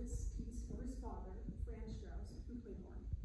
Richard Strauss this piece for his father, Franz Strauss, from played.